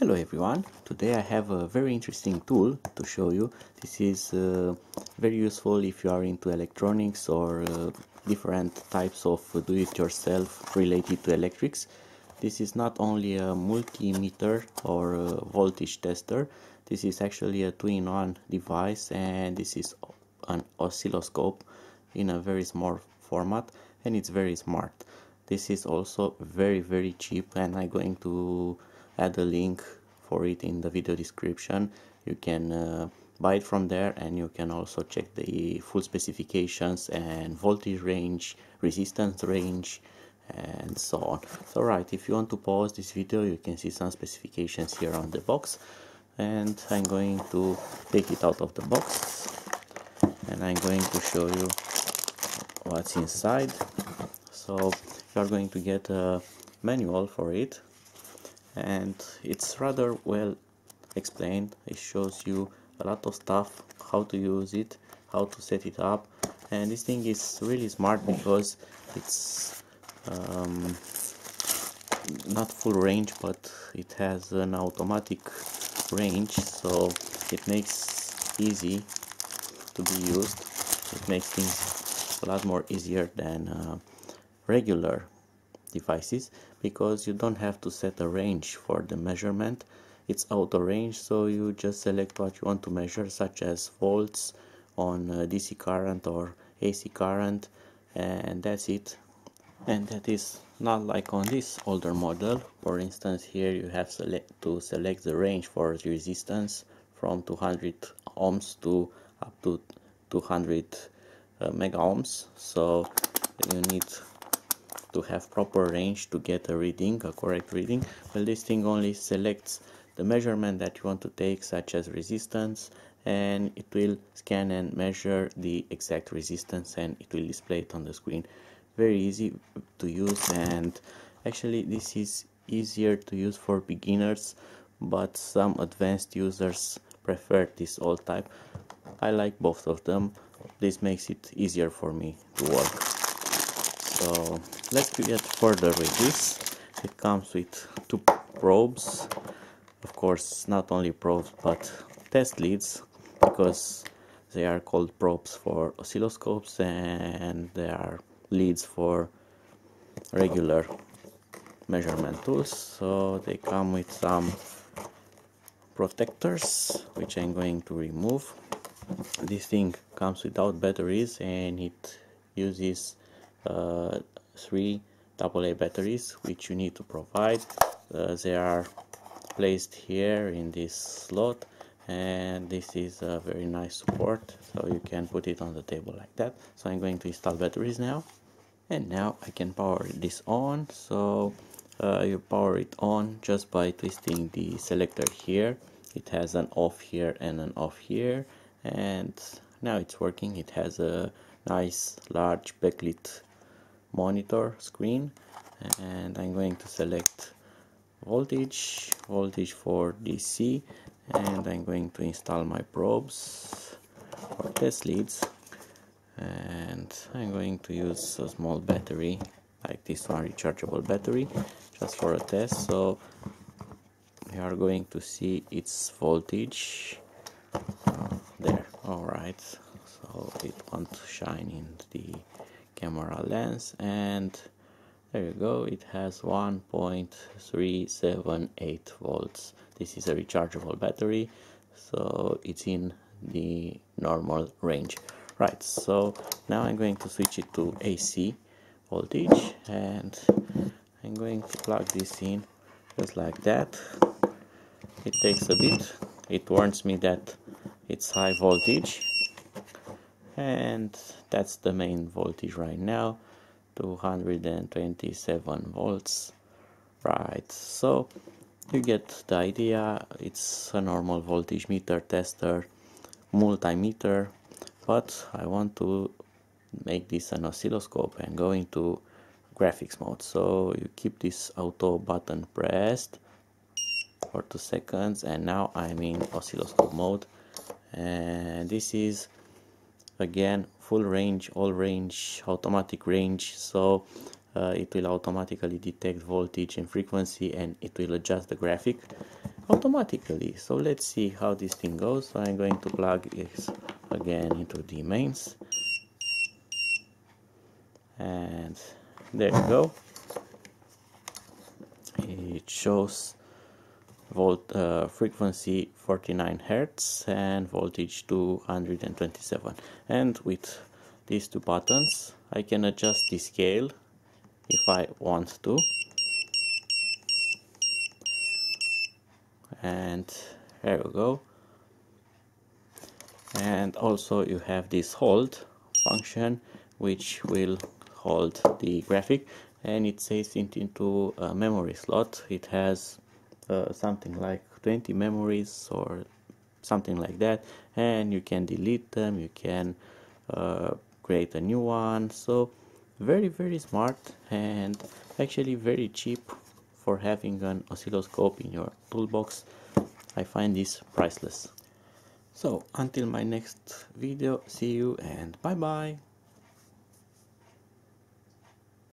Hello everyone, today I have a very interesting tool to show you. This is uh, very useful if you are into electronics or uh, different types of do-it-yourself related to electrics. This is not only a multimeter or a voltage tester, this is actually a two-in-one device and this is an oscilloscope in a very small format and it's very smart. This is also very very cheap and I'm going to add a link for it in the video description. You can uh, buy it from there and you can also check the full specifications and voltage range resistance range and so on. So right if you want to pause this video you can see some specifications here on the box. And I'm going to take it out of the box. And I'm going to show you what's inside. So you are going to get a manual for it and it's rather well explained. It shows you a lot of stuff how to use it how to set it up. And this thing is really smart because it's um, not full range but it has an automatic range so it makes easy to be used. It makes things a lot more easier than uh, regular devices because you don't have to set a range for the measurement. It's auto range so you just select what you want to measure such as volts on DC current or AC current and that's it. And that is not like on this older model. For instance here you have select to select the range for the resistance from 200 ohms to up to 200 uh, mega ohms. So you need to have proper range to get a reading, a correct reading. Well, this thing only selects the measurement that you want to take, such as resistance, and it will scan and measure the exact resistance and it will display it on the screen. Very easy to use and actually this is easier to use for beginners but some advanced users prefer this old type. I like both of them. This makes it easier for me to work so let's get further with this. It comes with two probes. Of course not only probes but test leads because they are called probes for oscilloscopes and they are leads for regular measurement tools. So they come with some protectors which I'm going to remove. This thing comes without batteries and it uses uh, three AA batteries which you need to provide. Uh, they are placed here in this slot and this is a very nice support so you can put it on the table like that. So I'm going to install batteries now and now I can power this on. So uh, you power it on just by twisting the selector here. It has an off here and an off here and now it's working. It has a nice large backlit monitor screen and I'm going to select voltage voltage for DC and I'm going to install my probes or test leads. And I'm going to use a small battery like this one rechargeable battery just for a test. So we are going to see its voltage. There alright so it won't shine in the camera lens and there you go. It has 1.378 volts. This is a rechargeable battery so it's in the normal range. Right so now I'm going to switch it to AC voltage and I'm going to plug this in just like that. It takes a bit. It warns me that it's high voltage and that's the main voltage right now 227 volts right? So you get the idea it's a normal voltage meter tester multimeter but I want to make this an oscilloscope and go into graphics mode. So you keep this auto button pressed for two seconds and now I'm in oscilloscope mode. And this is again full range all range automatic range. So uh, it will automatically detect voltage and frequency and it will adjust the graphic automatically. So let's see how this thing goes. So I'm going to plug this again into the mains. And there you go. It shows volt uh, frequency 49 hertz and voltage 227 and with these two buttons I can adjust the scale if I want to. And there we go. And also you have this hold function which will hold the graphic. And it saves it into a memory slot. It has uh, something like 20 memories or something like that. And you can delete them you can uh, create a new one. So very very smart and actually very cheap for having an oscilloscope in your toolbox. I find this priceless. So until my next video see you and bye bye